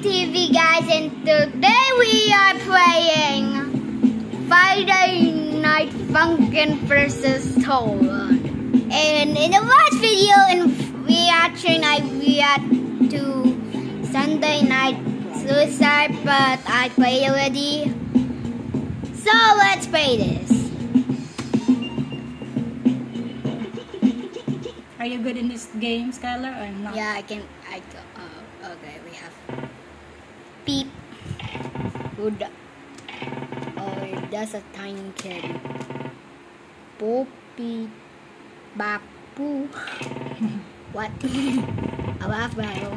TV guys and today we are playing Friday Night Funkin' vs. Tord. And in the last video in reaction I react to Sunday Night Suicide but I played already. So let's play this. Are you good in this game, Skylar, or not? Yeah, I can. I uh, okay. We have beep. Good. Oh, that's a tiny kid. Boop beep. Bap boo. what? a laugh battle.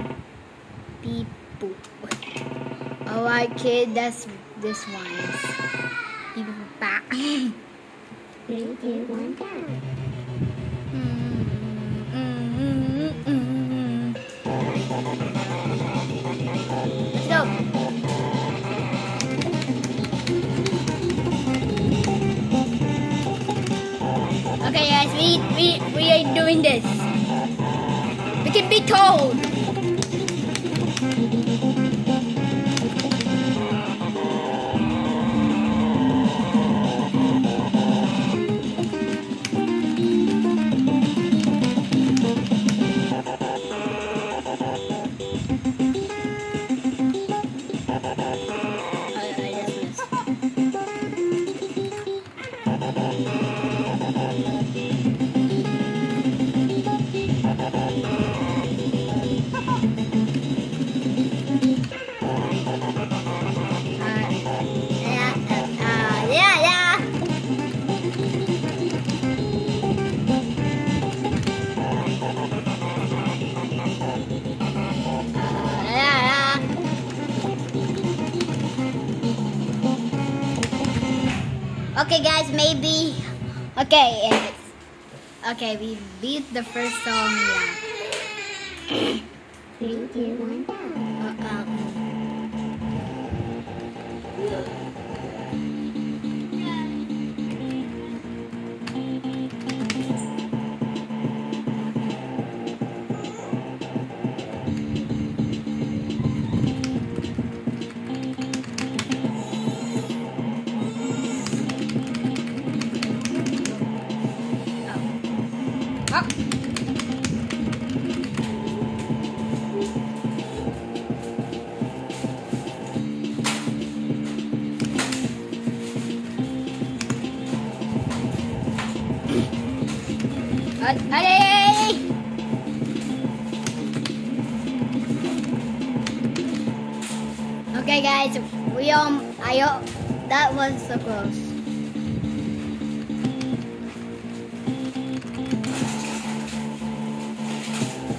Beep oh? boop. Oh, Alright, kid. That's this one. Bap. Three, two, one, go. Doing this. We can be told. Okay, guys, maybe. Okay, okay, we beat the first song. Yeah. Three, two, one, go. Uh, um, Hadi. Okay, guys, we um, I hope that was so close.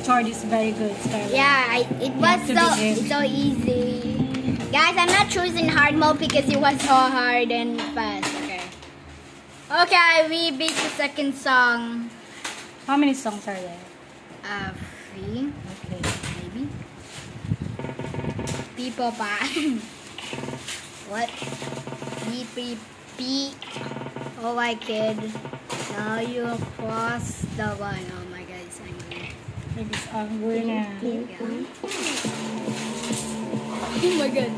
Tord is very good. Yeah, I, it was so so easy. Guys, I'm not choosing hard mode because it was so hard and fast. Okay. We beat the second song. How many songs are there? Uh, three, Okay. maybe. People pa. what? Beep beep beep. Oh my kid. Now you cross the line. Oh my god, it's angry. It's angry. Two. Oh my god.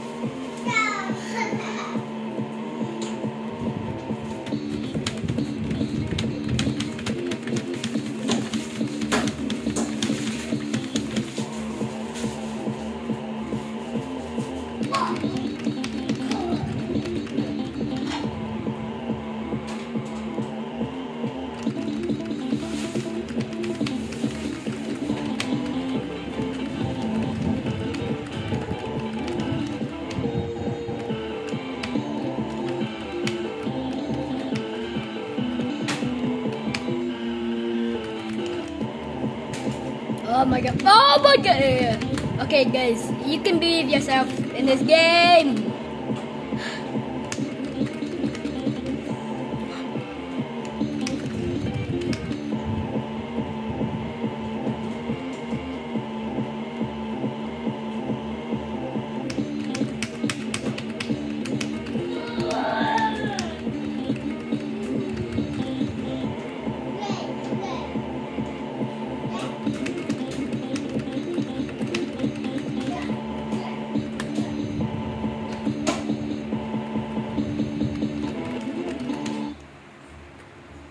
Oh my god. Oh my god. Okay, guys, you can believe yourself in this game.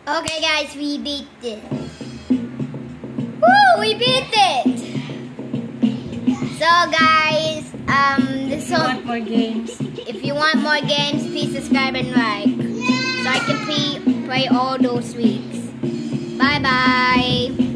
Okay, guys, we beat it. Woo! We beat it. So, guys, um, this If you want more games, If you want more games, please subscribe and like. So I can play, play all those weeks. Bye bye.